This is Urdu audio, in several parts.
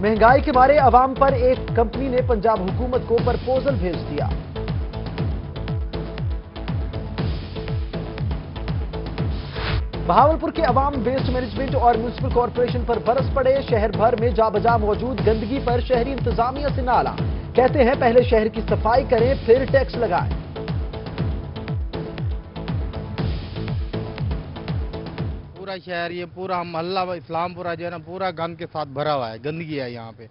مہنگائی کے مارے عوام پر ایک کمپنی نے پنجاب حکومت کو پرپوزل بھیج دیا۔ بہاولپور کے عوام ویسٹ مینجمنٹ اور میونسپل کارپوریشن پر برس پڑے، شہر بھر میں جا بجا موجود گندگی پر شہری انتظامیہ سے نالا۔ کہتے ہیں پہلے شہر کی صفائی کریں، پھر ٹیکس لگائیں۔ پورا شہر، یہ پورا محلہ اسلام پورا جو ہے نا، پورا گند کے ساتھ بھرا ہوا ہے، گندگی ہے یہاں پہ۔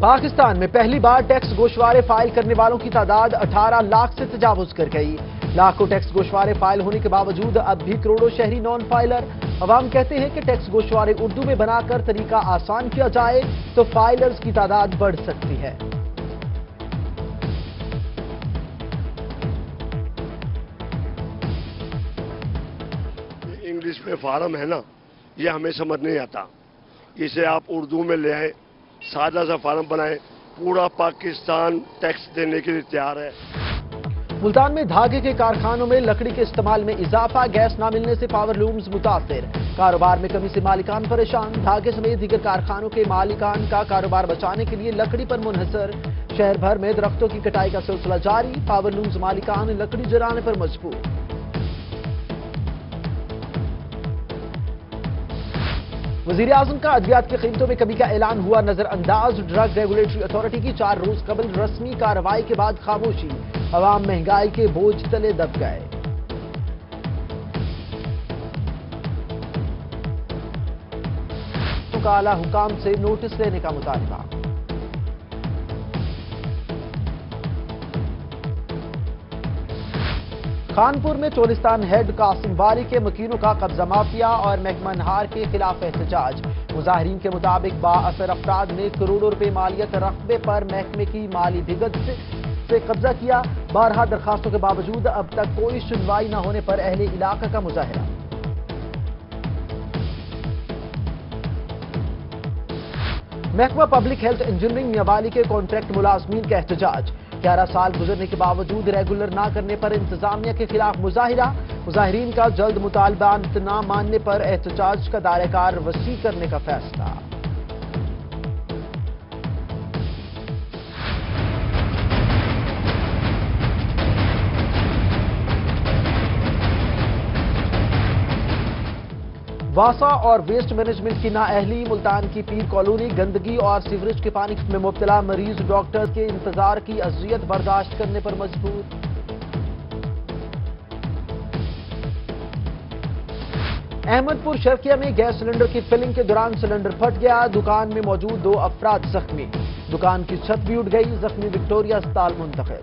پاکستان میں پہلی بار ٹیکس گوشوارے فائل کرنے والوں کی تعداد اٹھارہ لاکھ سے تجاوز کر گئی۔ لاکھوں ٹیکس گوشوارے فائل ہونے کے باوجود اب بھی کروڑوں شہری نان فائلر۔ عوام کہتے ہیں کہ ٹیکس گوشوارے اردو میں بنا کر طریقہ آسان کیا جائے تو فائلرز کی تعداد بڑھ سکتی ہے۔ انگلش میں فارم ہے نا، یہ ہمیں سمجھ نہیں آتا۔ اسے آپ اردو میں لے آئیں سادہ سا فارم بنائیں پورا پاکستان ٹیکس دینے کے لیے تیار ہے۔ ملتان میں دھاگے کے کارخانوں میں لکڑی کے استعمال میں اضافہ گیس نہ ملنے سے پاور لومز متاثر۔ کاروبار میں کمی سے مالکان پریشان۔ دھاگے سمیت دیگر کارخانوں کے مالکان کا کاروبار بچانے کے لیے لکڑی پر منحصر۔ شہر بھر میں درختوں کی کٹائی کا سلسلہ جاری۔ پاور لومز مالکان لکڑی جلانے پر مجبور۔ وزیر اعظم کا ادویات کی قیمتوں میں کمی کا اعلان ہوا نظر انداز ڈرگ ریگولیٹری اتھارٹی کی چار روز قبل رسمی کارروائی کے بعد خاموشی، عوام مہنگائی کے بوجھ تلے دب گئے۔ اعلی حکام سے نوٹس لینے کا مطالبہ۔ خانپور میں چولستان ہیڈ قاسم باری کے مکینوں کا قبضہ مافیا اور محکمہ نہار کے خلاف احتجاج۔ مظاہرین کے مطابق با اثر افراد نے کروڑوں روپے مالیت رقبے پر محکمے کی مالی بھگت سے قبضہ کیا۔ بارہا درخواستوں کے باوجود اب تک کوئی سنوائی نہ ہونے پر اہل علاقہ کا مظاہرہ۔ محکمہ پبلک ہیلتھ انجینئرنگ میاوالی کے کانٹریکٹ ملازمین کا احتجاج۔ گیارہ سال گزرنے کے باوجود ریگولر نہ کرنے پر انتظامیہ کے خلاف مظاہرہ، مظاہرین کا جلد مطالبہ نہ ماننے پر احتجاج کا دائرہ کار وسیع کرنے کا فیصلہ۔ واسا اور ویسٹ مینجمنٹ کی نااہلی، ملتان کی پیر کالونی، گندگی اور سیوریج کے پانی میں مبتلا مریض ڈاکٹر کے انتظار کی اذیت برداشت کرنے پر مجبور۔ احمد پور شرکیہ میں گیس سلنڈر کی فلنگ کے دوران سلنڈر پھٹ گیا۔ دکان میں موجود دو افراد زخمی۔ دکان کی چھت بھی اٹھ گئی۔ زخمی وکٹوریا اسپتال منتقل۔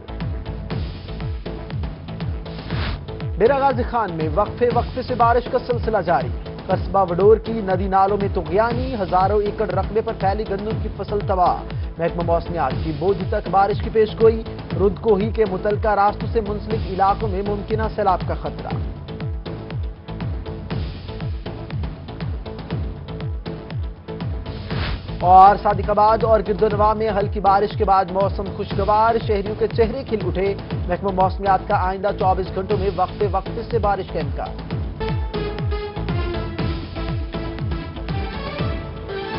ڈیرہ غازی خان میں وقفے وقفے سے بارش کا سلسلہ جاری۔ قصبہ وڈور کی ندی نالوں میں تغیانی ہزاروں ایکڑ رقبے پر پھیلی گندم کی فصل تباہ۔ محکمہ موسمیات کی بوجھ تک بارش کی پیش گوئی۔ رد کوہی کے متعلقہ راستوں سے منسلک علاقوں میں ممکنہ سیلاب کا خطرہ۔ اور صادق آباد اور گردنوا میں ہلکی بارش کے بعد موسم خوشگوار، شہریوں کے چہرے کھل اٹھے۔ محکمہ موسمیات کا آئندہ چوبیس گھنٹوں میں وقفے وقفے سے بارش کا امکان